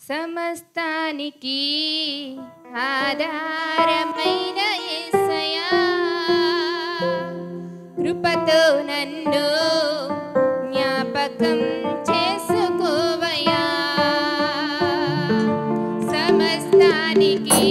సమస్తానికి ఆధారమైన కృపతో నన్ను జ్ఞాపకం చేసుకోవయా సమస్తానికి